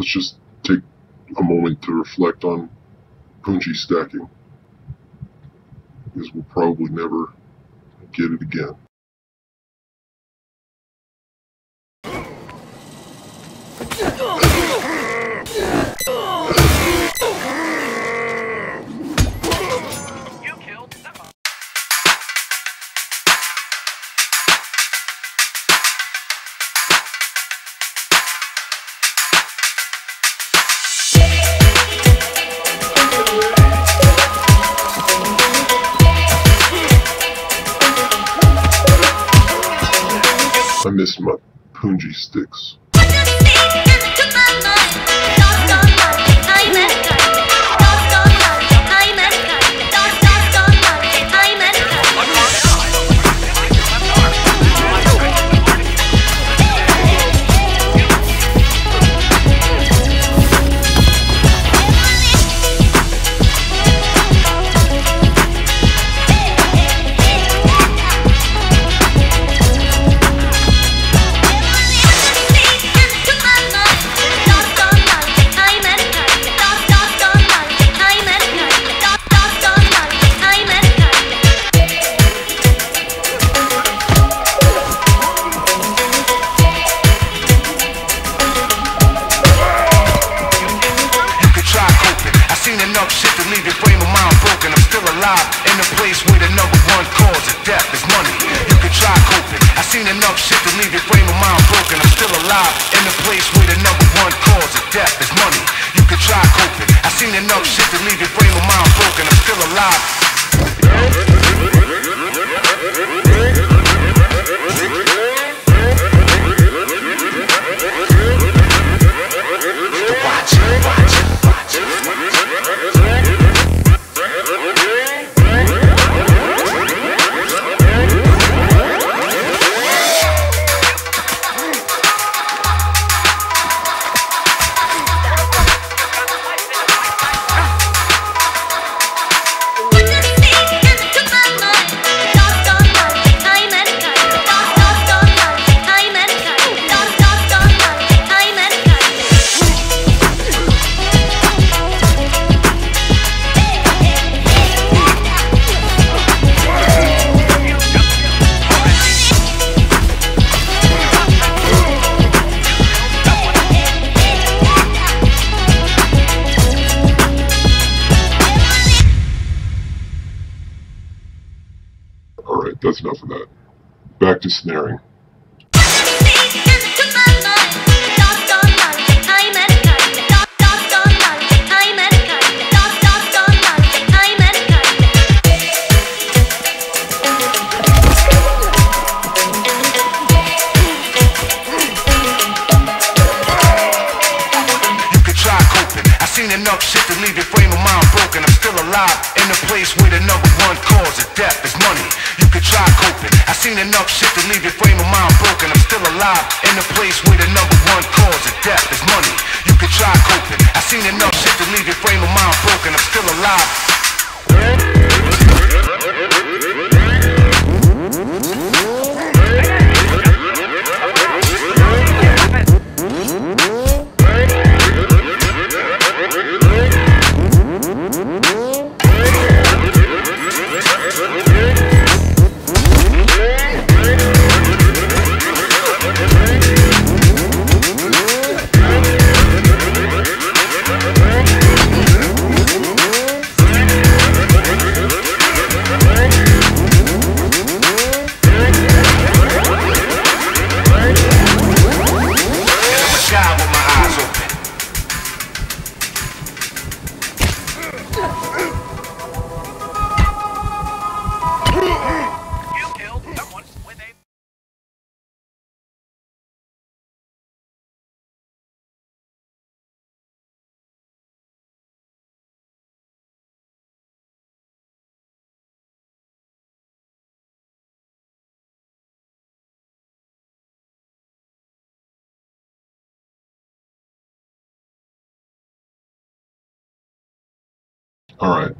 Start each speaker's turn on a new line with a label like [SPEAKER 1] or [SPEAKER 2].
[SPEAKER 1] let's just take a moment to reflect on Punji stacking. Because we'll probably never get it again.
[SPEAKER 2] You
[SPEAKER 1] I miss my Punji sticks.
[SPEAKER 3] Enough shit to leave your frame of mind broken. I'm still alive in a place where the number one cause of death is money. You can try coping. I seen enough shit to leave your frame of mind broken. I'm still alive in a place where the number one cause of death is money. You can try coping. I seen enough shit to leave your frame of mind broken. I'm still alive.
[SPEAKER 1] Alright, that's enough of that. Back to snaring.
[SPEAKER 3] Enough shit to leave your frame of mind broken. I'm still alive in the place where the number one cause of death is money. You could try coping. I seen enough shit to leave your frame of mind broken. I'm still alive in the place where the number one cause of death is money. You could try coping. I seen enough shit to leave your frame of mind broken. I'm still alive.
[SPEAKER 1] Alright,